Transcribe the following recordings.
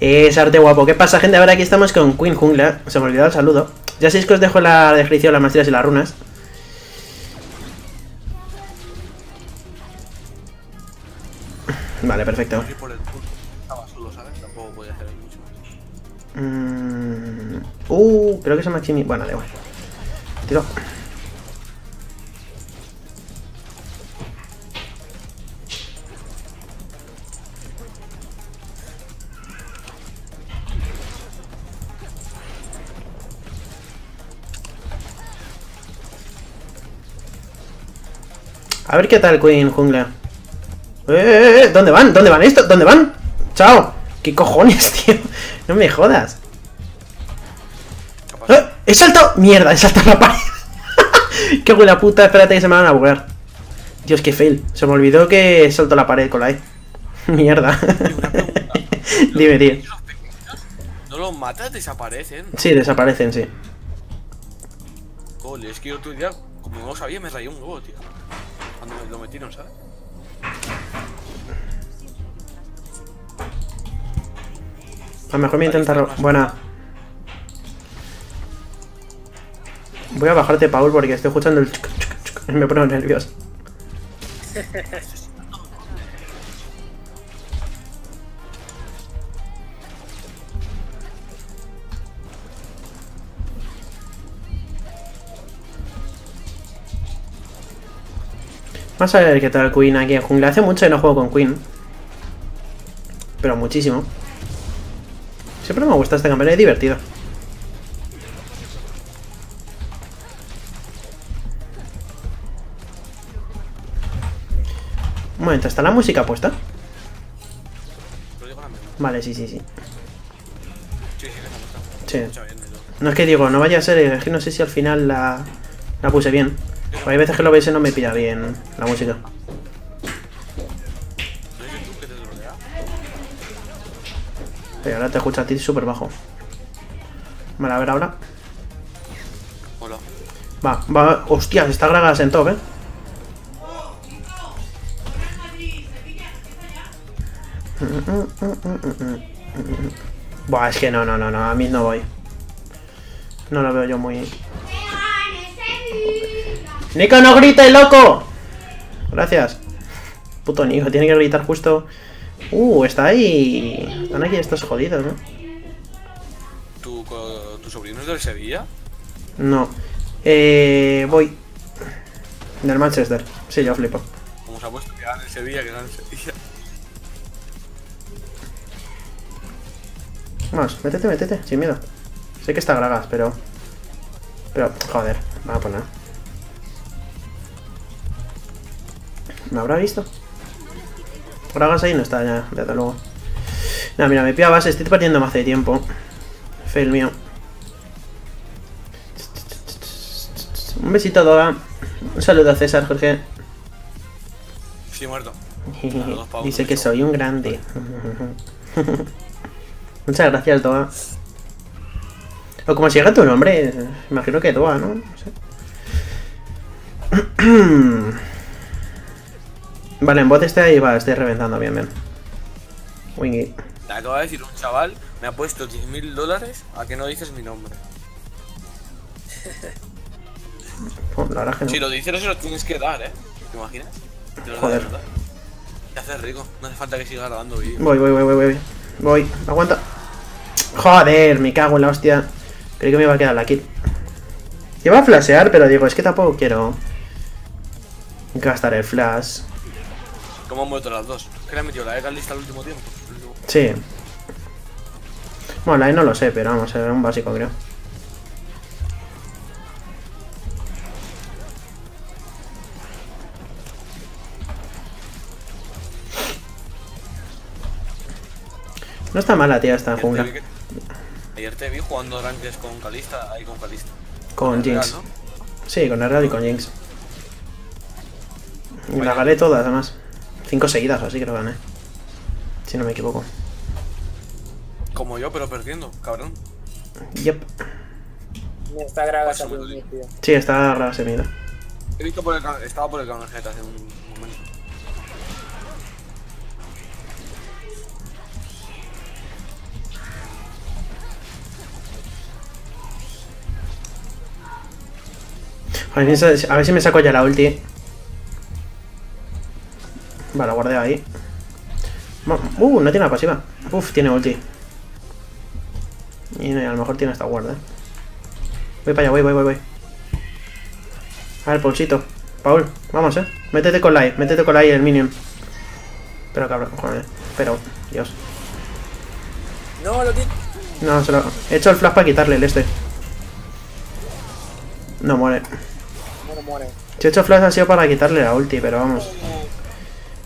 Es arte guapo. ¿Qué pasa, gente? Ahora aquí estamos con Queen Jungla. Se me olvidó el saludo. Ya sabéis que os dejo la descripción las maestrías y las runas. Vale, perfecto. Mm, uh, creo que se maximi... Bueno, da igual. Tiro. A ver qué tal Queen Jungla. Eh, eh, eh, ¿Dónde van? ¿Dónde van esto? ¿Dónde van? ¡Chao! ¿Qué cojones, tío? No me jodas. ¡Eh! ¡He saltado! ¡Mierda! ¡He saltado la pared! ¡Qué buena puta! Espérate que se me van a buguear. Dios, qué fail. Se me olvidó que salto la pared con la E. Mierda. Dime, tío. ¿No los matas? ¿Desaparecen? Sí, desaparecen, sí. Joder, es que yo otro día, como no lo sabía, me rayé un huevo, tío. Me lo metieron, ¿sabes? A lo mejor me intenta... ro- Buena. Voy a bajarte, Paul, porque estoy escuchando el... chuc, chuc, chuc, y me pongo nervioso. Vamos a ver qué tal Queen aquí en jungla. Hace mucho que no juego con Queen. Pero muchísimo. Siempre me gusta este campeón, es divertido. Un momento, ¿está la música puesta? Vale, sí, sí, sí. Sí. No es que digo, no vaya a ser, es que no sé si al final la, la puse bien. Hay veces que lo veis y no me pilla bien la música. Ahora te escucha a ti súper bajo. Vale, a ver ahora. Hola. Va, va, hostias, está Gragas en top, eh. Buah, es que no, no, no, no, a mí no voy. No lo veo yo muy... ¡Nico, no grites, loco! Gracias. Puto Nico, tiene que gritar justo... Uh, está ahí... Están aquí estos jodidos, ¿no? ¿Tu, co- ¿Tu sobrino es del Sevilla? No. Eh, voy. Del Manchester. Sí, yo flipo. Como se ha puesto que gana el Sevilla, que gana el Sevilla. Vamos, métete, métete, sin miedo. Sé que está Gragas, pero... Pero, joder, me va a poner. ¿Me habrá visto? Gragas ahí no está ya, desde luego. No, mira, me pilla base, estoy perdiendo más de tiempo. Fail mío. Un besito, Doga. Un saludo a César, Jorge. Sí, muerto. Dice que soy un grande. Muchas gracias, Doa. O como si llega tu nombre, imagino que Doa, ¿no? No sé. vale, en bot este ahí va, estoy reventando bien, bien. Wingy. Te acabo de decir un chaval, me ha puesto 10.000 dólares a que no dices mi nombre. La verdad que no. Si lo dices, no se lo tienes que dar, ¿eh? ¿Te imaginas? Te lo Joder. Te haces rico, no hace falta que sigas grabando vídeos. Voy, voy, voy, voy, voy. Voy, aguanta. Joder, me cago en la hostia. Creí que me iba a quedar la kill. Iba a flashear, pero digo, es que tampoco quiero gastar el flash. ¿Cómo han muerto las dos? ¿Qué le han metido la Ega lista al último tiempo? Sí. Bueno, la E no lo sé, pero vamos, era un básico, creo. No está mala, tía, esta jungla. Ayer te vi jugando ranques con Calista, ahí con Calista. Con Jinx. ¿no? Sí, con Herald y con Jinx. Y la gané todas, además. Cinco seguidas o así creo que gané. Si no me equivoco. Como yo, pero perdiendo, cabrón. Yep. Está grabada esa Sí, está grabada esa mierda. He visto por el estaba por el canjeta hace un momento. A ver, si me saco ya la ulti. Vale, guardé ahí. Uh, no tiene la pasiva. Uf, tiene ulti. Y no, a lo mejor tiene esta guarda. Voy para allá, voy, voy, voy, voy. A ver, Paulcito. Paul, vamos, eh. Métete con la E, métete con la E el minion. Pero cabrón, joder. Pero, Dios. No, lo tiene. No, se lo... He hecho el flash para quitarle el este. No muere. Bueno, muere. Si he hecho flash ha sido para quitarle la ulti, pero vamos.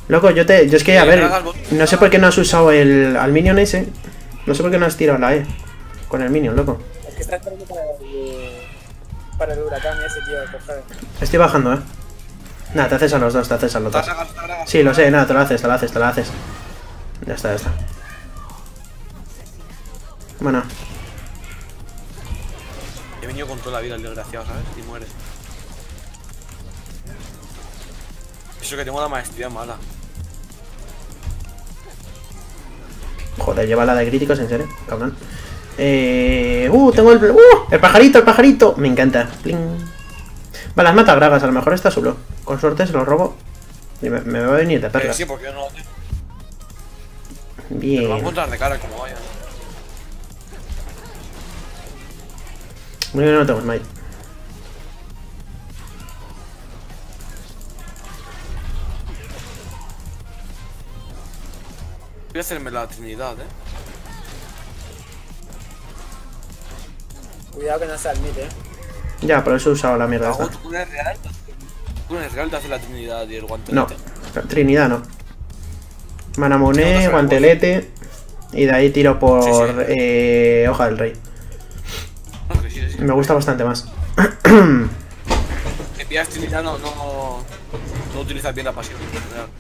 Loco, yo te. Yo es que, a ver. No sé por qué no has usado el. al minion ese. No sé por qué no has tirado la E. Con el minion, loco. Es que está esperando para el, para el huracán ese, tío. Coger. Estoy bajando, eh. Nada, te haces a los dos, te haces a los dos. Sí, lo sé, nada, te lo haces, te lo haces, te lo haces. Ya está, ya está. Bueno, He venido con toda la vida el desgraciado, ¿sabes? Y muere. Eso que tengo la maestría mala. joder, lleva la de críticos, en serio, cabrón. Eh. Uh, tengo el. Uh, el pajarito, el pajarito. Me encanta. Pling. Vale, las mata gragas, a lo mejor está solo. Con suerte se lo robo. Y me, me va a venir de Eh, perlas. sí, porque yo no lo tengo. Me lo va a Bien. de cara como vaya. Muy bien, no tengo smite. Voy a hacerme la trinidad, eh. Cuidado que no se admite, eh. Ya, por eso he usado la mierda esta. tú con el real. Tú el real te hace la trinidad y el guantelete. No, Trinidad no. Manamoné, no te guantelete. Y de ahí tiro por Sí, sí. eh, hoja del rey. No, que sí, sí. Me gusta bastante más. Que pillas trinidad no, no, no utilizas bien la pasión.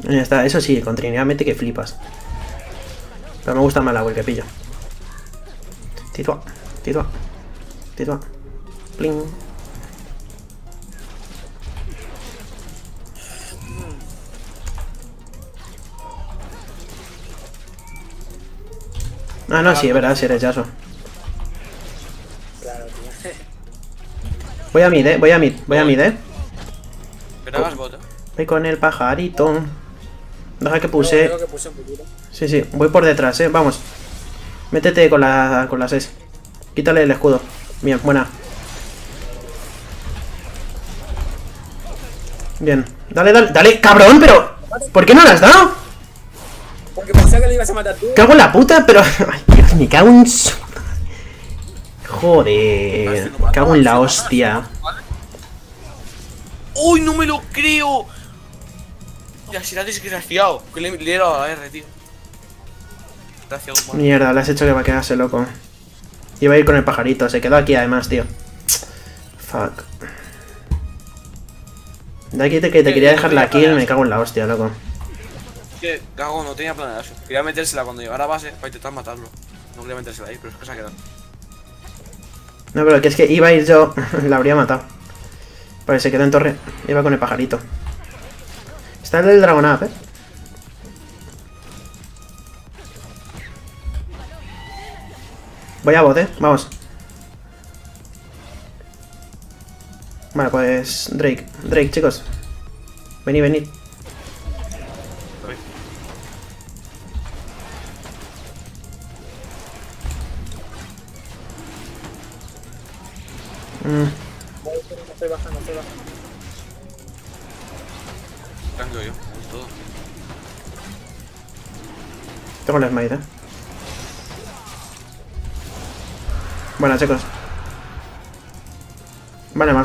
Ya está, eso sí, con Trinidad mete que flipas. Pero me gusta más la web que pillo. Titua, titua, titua. Pling. Ah, no, sí, es verdad, si eres Yaso. Claro, tío. Voy a mid, eh, voy a mid, voy a mid, eh. Pero hagas bota. Voy con el pajarito. Deja que puse. creo que puse un poquito. Sí, sí, voy por detrás, eh. Vamos. Métete con la con las 6. Quítale el escudo. Bien, buena. Bien. Dale, dale, dale, cabrón, pero. ¿Por qué no la has dado? Porque pensaba que le ibas a matar tú. Cago en la puta, pero. Ay, Dios, me cago en. Joder. Cago en la hostia. ¡Uy, no me lo creo! Ya será desgraciado. Que le, le he dado a la R, tío. Gracias, humano. Mierda, le has hecho que va a quedarse loco. Iba a ir con el pajarito, se quedó aquí además, tío. Fuck. De aquí te, que te quería dejar la kill, me cago en la hostia, loco. Es que cago, no tenía planeado eso. Quería metérsela cuando llegara a base para intentar matarlo. No quería metérsela ahí, pero es que se ha quedado. No, pero que es que iba a ir yo, la habría matado. Porque se quedó en torre, iba con el pajarito. Está el del Dragon Up, eh. Voy a bot, eh. Vamos. Vale, pues Drake. Drake, chicos. Venid, venid.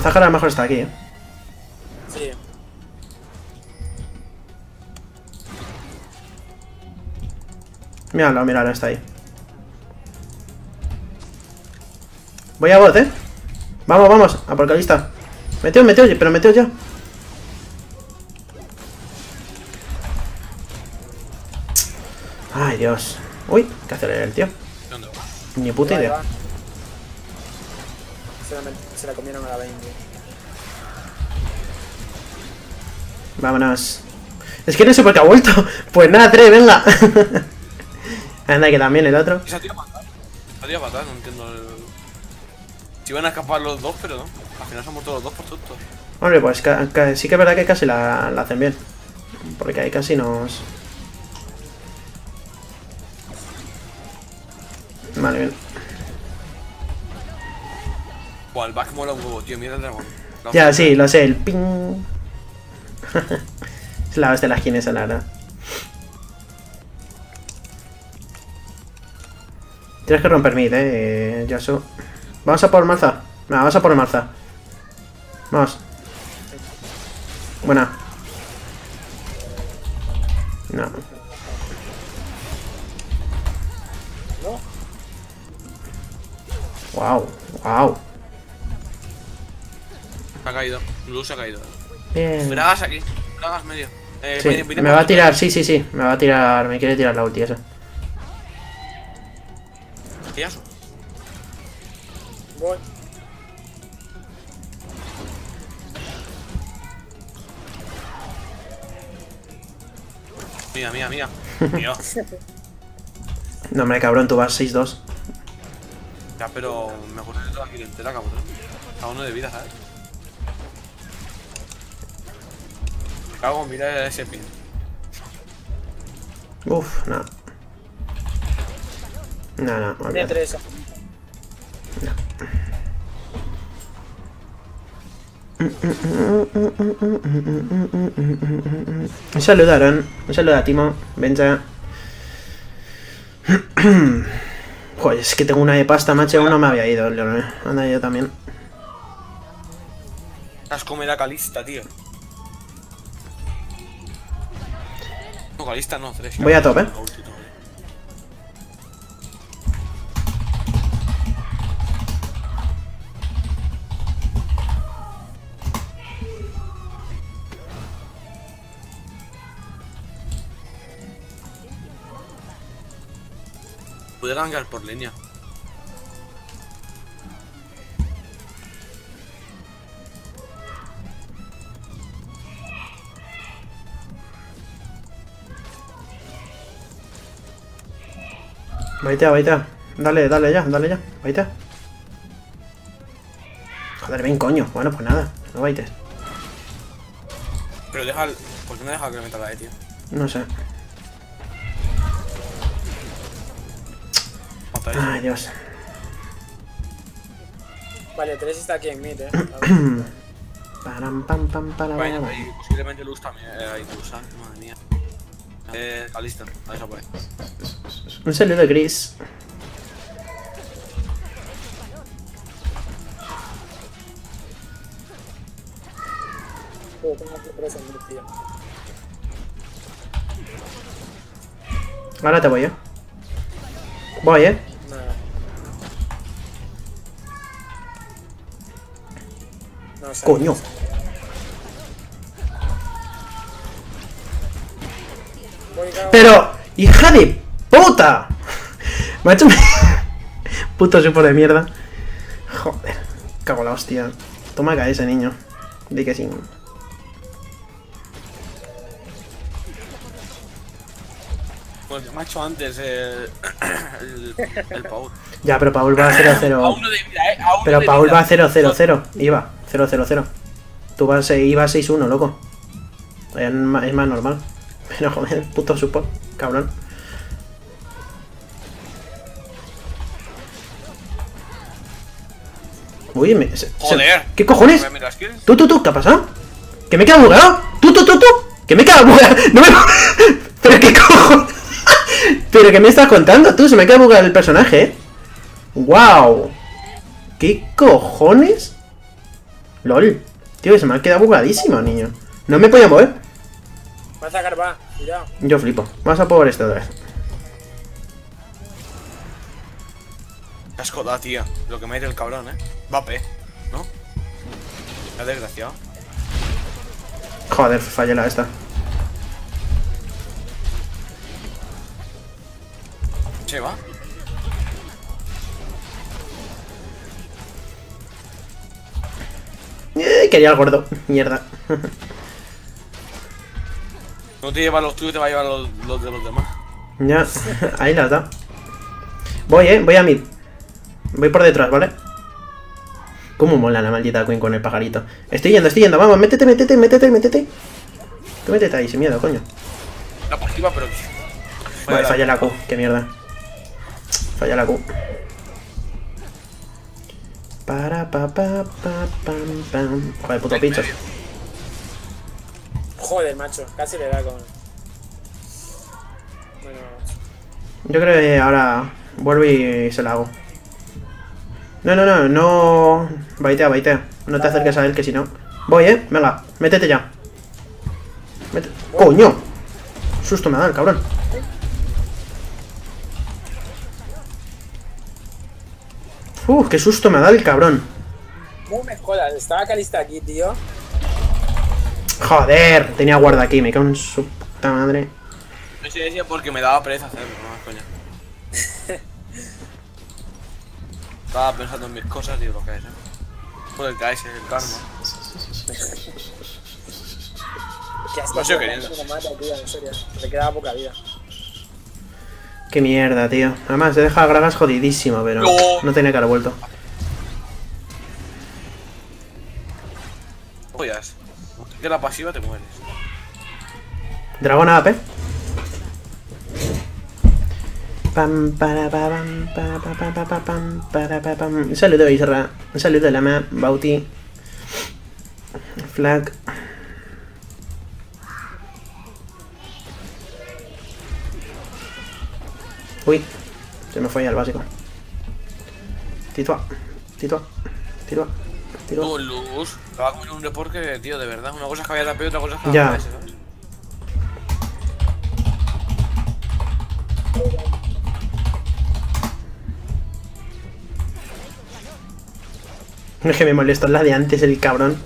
Malzahar a lo mejor está aquí, eh. Sí. Míralo, míralo, está ahí. Voy a bot, eh. Vamos, vamos, apocalista. Meteo, meteo, pero meteo ya. Ay, Dios. Uy, ¿qué hace el tío? ¿Dónde va? Ni puta idea. Se la, se comieron a la 20. Vámonos. Es que no sé por qué ha vuelto. Pues nada, tres, venga. Anda, que también el otro. ¿Y se ha tirado a matar? Se ha tirado a matar, no entiendo el... Si iban a escapar los dos, pero no. Al final somos todos los dos por tontos. Hombre, pues sí que es verdad que casi la, la hacen bien. Porque ahí casi nos... Vale, bien. Buah, el back mola un huevo, tío. Mira el dragón. Ya, sí, lo sé, el ping. es la hostia de la skin esa, la verdad. Tienes que romper mid, eh, Yasuo. Vamos a por Marza. Vamos a por Marza. Vamos. Buena. No. ¿No? Wow, wow. Se ha caído. Luz se ha caído. Bien. Bragas aquí. Bragas medio. Eh, Sí, viene- viene me va a tirar, sí, sí, sí. Me va a tirar, me quiere tirar la ulti esa. Yasuo. Voy. Mira, mira, mira. Tío. No, hombre, cabrón, tú vas 6-2. Ya, pero mejor de toda la clientela, cabrón. Cada uno de vida, ¿sabes? Cago, mira ese pin. Uf, no. No, no, Tiene olvídate. tres. Un saludo a Aaron, un saludo a Timo, Benja. Joder, es que tengo una de pasta, macho, uno me había ido, Leonel. Anda yo también. Has comido a Calista, tío. No, Calista no, tres. Voy a tope. Pude gankear por línea. Vaitea, vaitea. Dale, dale ya, dale ya. Vaitea. Joder, ven, coño. Bueno, pues nada, no vaites. Pero deja. el- ¿Por qué no deja que le meta la E, tío? No sé. Ay, Dios. Vale, tres está aquí en mid, eh. Param, pam, pam, para, Vaya, para. ahí posiblemente Luz también. Eh, ahí Luz. Madre mía. Eh, Calista, a esa por ahí. Un saludo, Gris. Ahora te voy, eh. Voy, eh. No, sé. Coño. Pero, hija de puta. Me ha hecho... Puto super de mierda. Joder. Cago la hostia. Toma acá ese niño. Di que sí. Pues me ha hecho antes el. el, el Paul. Ya, pero Paul va a A 0-0. uno de vida, eh. A uno Pero de Paul vida. va a 0-0-0. Iba, 0-0-0. Tú vas, eh, iba 6-1, loco. Es más normal. Pero joder, puto support, cabrón. Uy, me, se- se- Joder. ¿Qué cojones? ¿Tú, tú, tú? ¿Qué ha pasado? ¿Que me he quedado bugado? ¿Tú, tú, tú, tú? ¿Que me he quedado bugado? ¡No me... ¿Pero qué cojones? ¿Pero qué me estás contando tú? Se me ha quedado bugado el personaje, ¿eh? ¡Wow! ¿Qué cojones? LOL. Tío, se me ha quedado bugadísimo, niño. No me podía mover. Va a sacar, va. Cuidado. Yo flipo. Vamos a por esto otra vez. Qué asco da, tío. Lo que mete el cabrón, eh. Va P, ¿no? Qué desgraciado. Joder, fallé la esta. Se va. Eh, quería el gordo. Mierda. No te lleva los tuyos, te va a llevar los, los de los demás. ya, ahí las da. Voy, eh, voy a mid. Voy por detrás, ¿vale? Cómo mola la maldita Queen con el pajarito. Estoy yendo, estoy yendo. Vamos, métete, métete, métete, métete. Tú métete ahí, sin miedo, coño. La pasiva, pero. Vale, falla la Q. Qué mierda. Falla la Q. Para pa pa pa pam pam. Joder, puto pichos. Joder, macho. Casi le da con. Bueno, Yo creo que ahora vuelvo y se la hago. No, no, no, no. Baitea, baitea. No te acerques a él, que si no. Voy, eh. Venga, métete ya. Mete- ¡Coño! Susto me da el cabrón. Uf, qué susto me da el cabrón. no me jodas. Estaba Calista aquí, tío. Joder, tenía guarda aquí, me cago en su puta madre. No sé decía porque me daba pereza hacerlo, no más coña. Estaba pensando en mis cosas y digo, ¿qué es? eh? Joder, que es el karma. Que hasta Lo sigo que queriendo. me quedaba poca vida. Qué mierda, tío. Además, se deja a Gragas jodidísimo, pero No. no tenía que haber vuelto. La pasiva te mueres. Dragón AP. Pam, para, pa, pam, para, pa, pa, pa, pa, pam, para, pa, pam. Un saludo, Isra. Un saludo, Lama, Bauti. Flag. Uy, se me fue ya el básico. Titua, titua, titua, titua. Tú, Luz, te va a comer un report que, tío, de verdad. Una cosa es que vaya tapeo y otra cosa es que Ya. haga ese, ¿sabes? Es que me molesta la de antes el cabrón.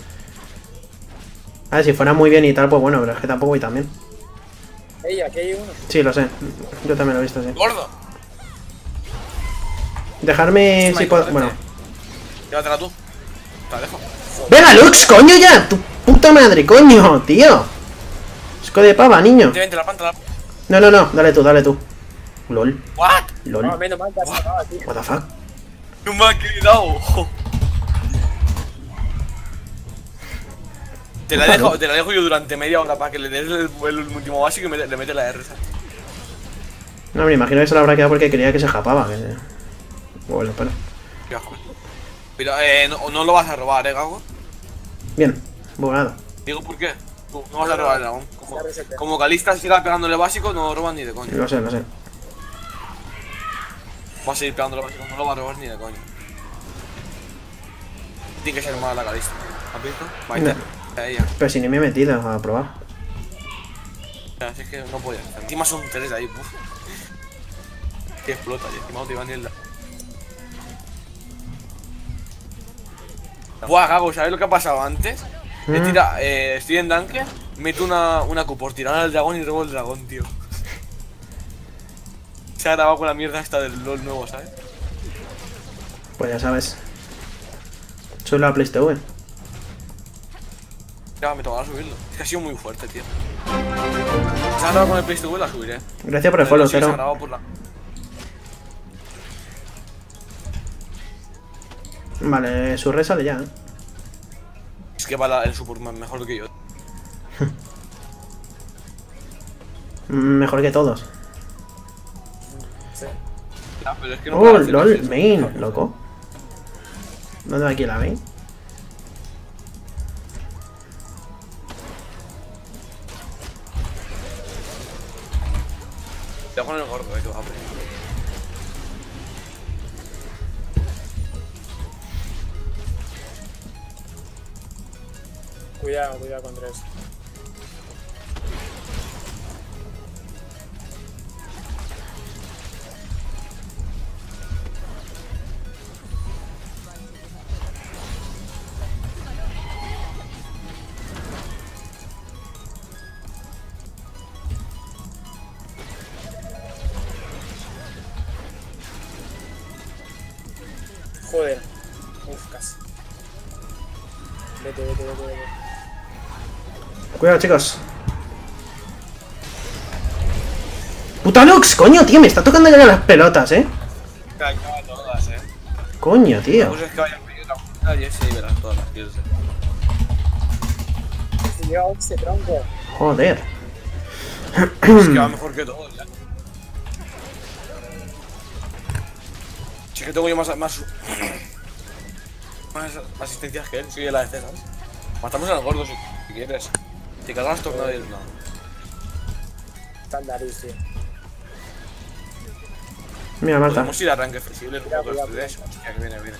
A ver, si fuera muy bien y tal, pues bueno, pero es que tampoco voy tan bien. Ey, aquí hay uno. Sí, lo sé. Yo también lo he visto, sí. ¡Gordo! Dejarme si puedo. Bueno. Llévatela tú. Te la dejo. ¡Venga, Lux, coño ya! ¡Tu puta madre, coño, tío! Esco de pava, niño. Vente, vente, la planta, la No, no, no, dale tú, dale tú. LOL, ¿What? No, LOL. menos mal has acabado, tío. What the fuck. No me ha quedado. Te la, dejo, te la dejo yo durante media hora para que le des el, el último básico y me- le metes la R, ¿sabes? No, me imagino que se lo habrá quedado porque quería que se japaba. Que... Bueno, pero. Pero eh, no, no lo vas a robar, eh, Gago. Bien, bugado. Digo, ¿por qué? No vas a robar el dragón. Como, como Calista siga pegándole básico, no lo roban ni de coño. Lo sé, lo sé. Va a seguir pegándole básico, no lo va a robar ni de coño. Tiene que ser mala la Calista. ¿Has visto? Va a No. a ella. Pero si ni me he metido a probar. Así es que no podía. Encima son tres de ahí, puf. Que explota, y encima no te iba ni el. Buah, Gago, ¿sabes lo que ha pasado antes? He Mm. tira- eh, estoy en Danke, meto una, una Q por tirar al dragón y robo el dragón, tío. Se ha grabado con la mierda esta del LOL nuevo, ¿sabes? Pues ya sabes. Solo a PlayStation. Ya, me tocará subirlo. Es que ha sido muy fuerte, tío. Se ha grabado con el PlayStation, la subiré. Gracias por el Pero follow, sí, Vale, su red sale ya. ¿eh? Es que va la- el Superman mejor que yo. Mejor que todos. Sí. Ya, pero es que no Oh, lol, main, loco. ¿Dónde va aquí la main? Cuidado, cuidado con tres. Joder. Uf, casi. Vete, vete, vete, vete. Cuidado, chicos. ¡Puta Lux! Coño, tío, me está tocando ya las pelotas, eh. Todas, eh. Coño, tío. es que vaya a verás todas las eh. Se lleva 11 tronco. Joder. Es que va mejor que todo, ya. Si es que tengo yo más, más, más asistencias que él, soy la de ¿sabes? Matamos al gordo si, si quieres. Si cargas tornado y no. Estandarísimo. Mira, Marta. Podemos ir a arranque flexible cuidado, tres. Hostia, que viene, viene.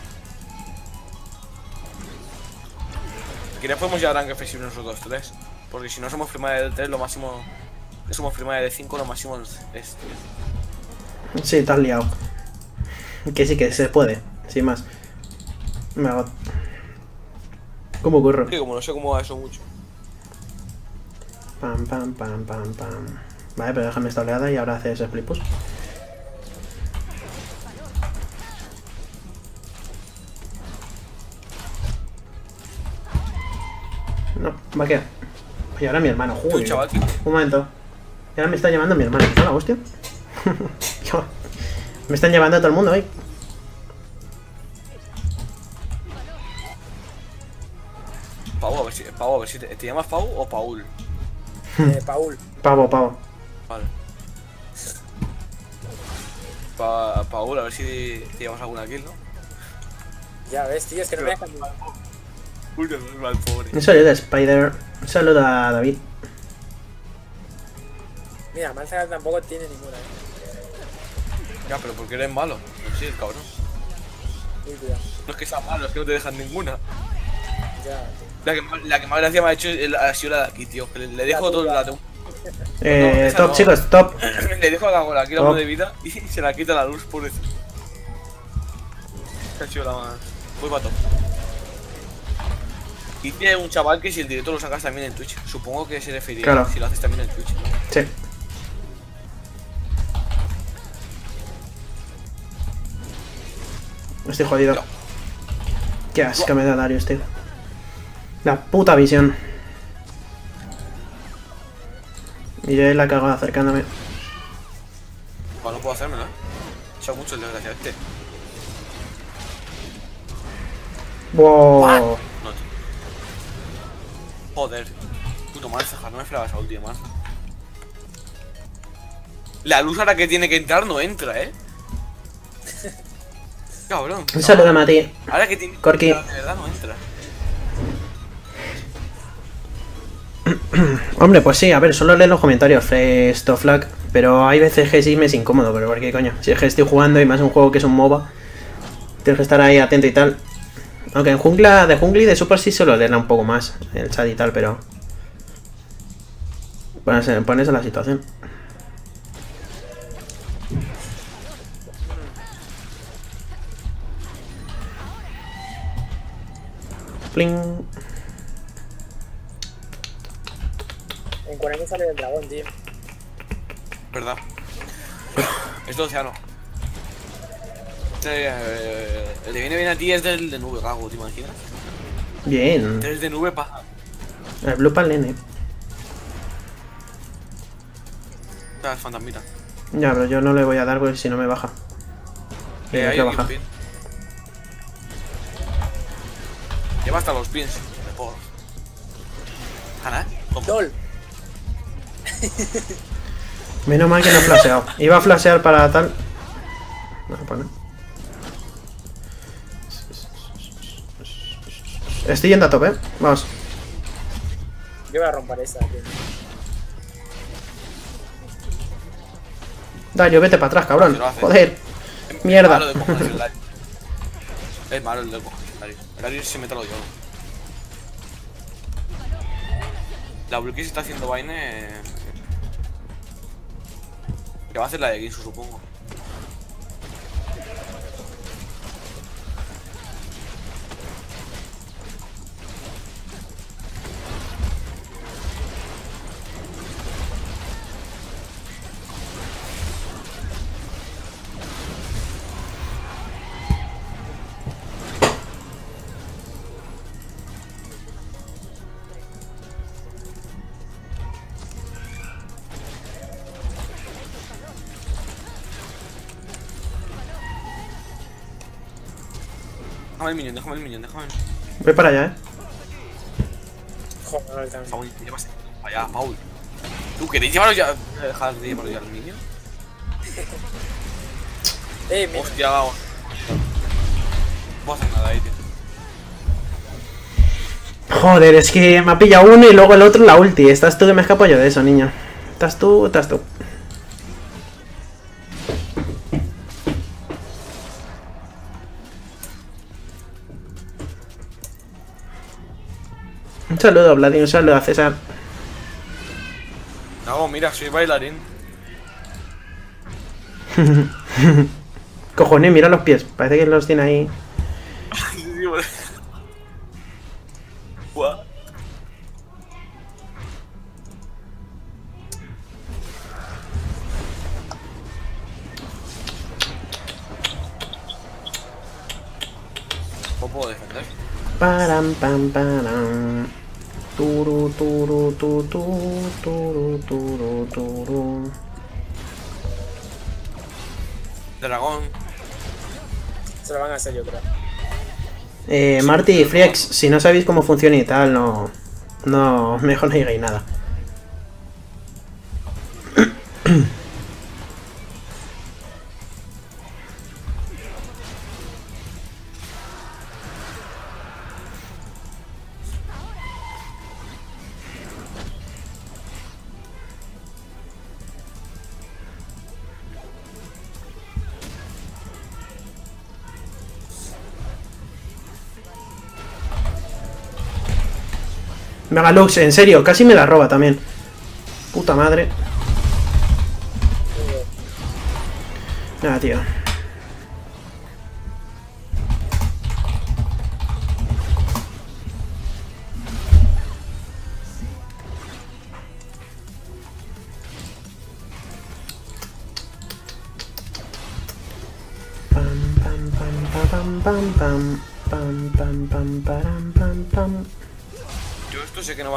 Quieres podemos ir a arranque flexible nosotros tres. Porque si no somos firma de 3, lo máximo. Que somos firma de 5, lo máximo es es 10. Sí, te has liado. Que sí que se puede, sin más. Me hago. ¿Cómo ocurre? Que como no sé cómo va eso mucho. Pam, pam, pam, pam, pam. Vale, pero déjame esta oleada y ahora haces split push. No, va a quedar. Y ahora mi hermano, que- Un momento. Y ahora me está llamando mi hermano. Hola, hostia. Me están llamando a todo el mundo hoy. Pau, a ver si, Pau, a ver si te, ¿te llamas Pau o Paul. Eh, Paul. Pavo, pavo. Vale. Pa, Paul, a ver si te llamas alguna kill, ¿no? Ya ves, tío, es que no me dejan ni. Uy, no es mal, pobre. Un saludo a Spider. Un saludo a David. Mira, Manzagal tampoco tiene ninguna. eh. Ya, pero porque eres malo. Pues sí, el cabrón. Uy, cuidado. No es que sea malo, es que no te dejan ninguna. Ya, tío. La que, más- la que más gracia me ha hecho el- ha sido la de aquí, tío. Que le, le dejo La todo la de Eh, esa top, no. chicos, top. Le dejo a la gola aquí la Oh. mano de vida y se la quita la luz, pobrecito. Se ha sido la más. Muy pato. Y tiene un chaval que si el directo lo sacas también en Twitch. Supongo que se refería Claro. si lo haces también en Twitch. ¿no? Sí. Estoy jodido. No. Qué asco me da Darius, tío. La puta visión. Y yo la cago acercándome. Bueno, no puedo hacérmelo, eh. Echa mucho el desgraciado este. Wow. No. Joder. Puto Marzaja, no me esperaba esa última Marza. La luz ahora que tiene que entrar no entra, eh. Cabrón. Un saludo a Mati. Ahora que tiene que entrar, de verdad no entra. Hombre, pues sí, a ver, solo lee los comentarios, esto flag. Pero hay veces que sí me es incómodo, pero ¿por qué coño? Si es que estoy jugando y más un juego que es un MOBA, tienes que estar ahí atento y tal. Aunque en jungla, de jungla y de super sí solo leerla un poco más, el chat y tal, pero. Pones a la situación. Pling. 40 sale el dragón, tío. ¿Verdad? es de océano. Eh, el que viene bien a ti es del de nube, Gago, ¿te imaginas? Bien. El de nube pa. El Blue Pal N. Ah, es fantasmita. Ya, pero yo no le voy a dar porque si no me baja. Eh, hay que bajar. Lleva hasta los pins. De por. Ana, ¿cómo? ¡Dol! Menos mal que no he flasheado. Iba a flashear para tal. No, pues no. Estoy yendo a tope, ¿eh? Vamos. Yo voy a romper esa, tío. Dario, vete para atrás, cabrón. Joder. Es Mierda. malo de. Es malo el de el Darius. Se mete lo yo. La Blue se está haciendo vaina. Que va a hacer la de Ginsu, supongo. Déjame el minion, déjame el minion, déjame el Voy para allá, eh. Joder, también. Paul, llévase. Allá, Paul. ¿Tú queréis llevarlo ya? Dejar de llevarlo ya al minion. Eh, mira, Hostia, vamos. No puedo hacer nada ahí, tío. Joder, es que me ha pillado uno y luego el otro la ulti. Estás tú que me escapo yo de eso, niño. Estás tú, estás tú. Un saludo, Vladimir, un saludo a César. No, mira, soy bailarín. Cojones, mira los pies. Parece que los tiene ahí. Eh, Marty y Friex, si no sabéis cómo funciona y tal, no. No, mejor no digáis nada. Megalux, en serio, casi me la roba también. Puta madre. Nada, tío.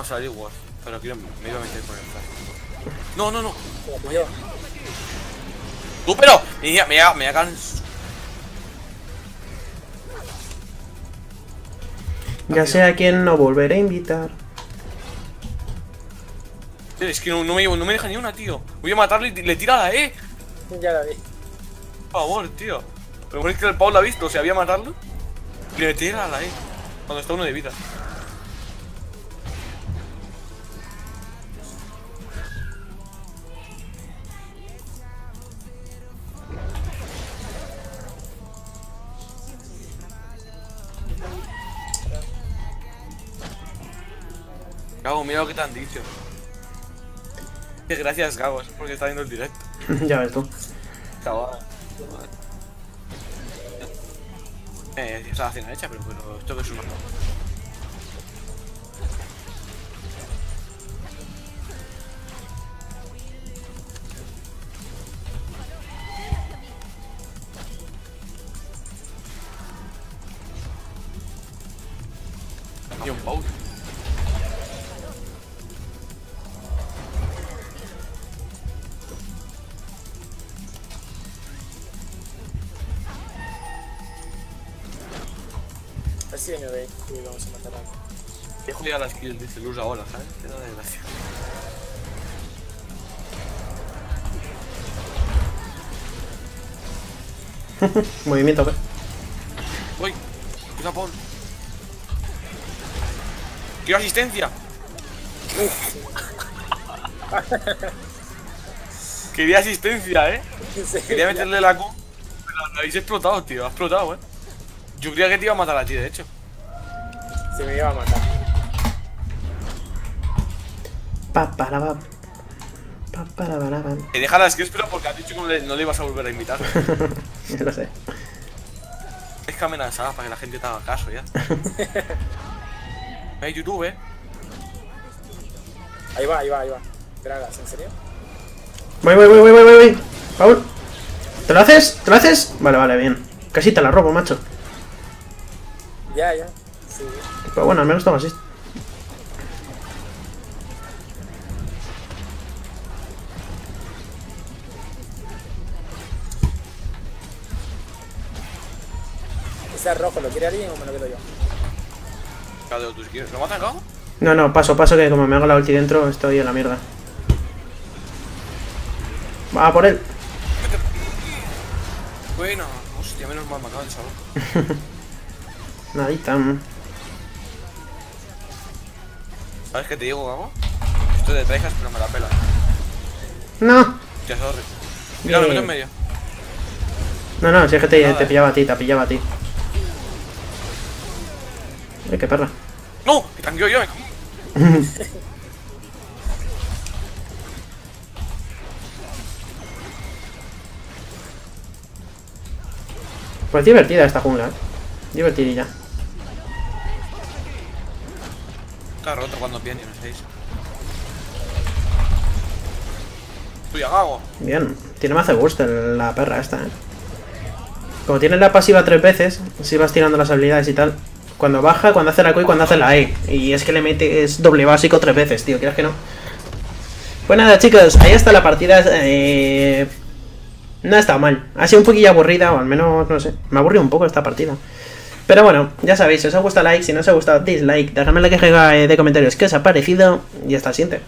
A salir igual, pero quiero, me iba a meter con el flash. No, no, no. Tú, pero. Me, me, me hagan. Ya sé a quién no volveré a invitar. Es que no, no, me, no me deja ni una, tío. Voy a matarle y le tira la E. Ya la vi. Por favor, tío. Lo mejor es que el Paul la ha visto, o sea, había a matarlo. Y le tira la E. Cuando está uno de vida. Gago, mira lo que te han dicho. Que Gracias, Gago, es porque está viendo el directo. ya ves tú. Chaval. Eh, está la cena hecha, pero bueno, esto que es una. Y un Paul. Ve y vamos a matar a alguien. Dejo ya las kills de luz ahora, ¿sabes? Qué da desgracia. Movimiento, pues. ¡Uy! ¡Cuida Paul! ¡Quiero asistencia! Quería asistencia, ¿eh? Quería meterle la Q. Pero lo habéis explotado, tío. Ha explotado, ¿eh? Yo creía que te iba a matar a ti, de hecho. Se me iba a matar. Pa, para, pa. Pa, para, para, pa. Te deja las kills, pero porque has dicho que no le, ibas a volver a invitar. Ya lo sé. es que amenazada para que la gente te haga caso ya. Hay YouTube, ¿eh? Ahí va, ahí va, ahí va. Dragas, ¿en serio? Voy, voy, voy, voy, voy, voy, voy. Paul. ¿Te lo haces? ¿Te lo haces? Vale, vale, bien. Casi te la robo, macho. Ya, ya. Sí. Pero bueno, al menos toma asist. Está rojo, ¿lo quiere alguien o me lo quedo yo? Cadeo, ¿tú quieres? ¿Lo matan, cago? No, no, paso, paso, que como me hago la ulti dentro, estoy en la mierda. Va por él. Bueno, hostia, menos mal me acaba el chaval. Nadita. ¿Sabes qué te digo, cago? Estoy de trejas, pero me la pela. No. Ya sorry. Mira, lo meto en medio. No, no, si es que te, Nada. te pillaba a ti, te pillaba a ti. Ay, qué perra. ¡No! ¡Que tanqueo yo! Pues divertida esta jungla, eh. Divertidilla. Está roto cuando viene, no sé. Tuya, Gago. Bien, tiene más de gusto la perra esta, eh. Como tiene la pasiva tres veces, si vas tirando las habilidades y tal, cuando baja, cuando hace la Q y cuando hace la E. Y es que le mete, es doble básico tres veces, tío, quieras que no. Pues nada, chicos, ahí está la partida. Eh... No ha estado mal. Ha sido un poquillo aburrida, o al menos, no sé, me ha aburrido un poco esta partida. Pero bueno, ya sabéis, si os ha gustado like, si no os ha gustado dislike, dejadme la caja de comentarios qué os ha parecido y hasta el siguiente.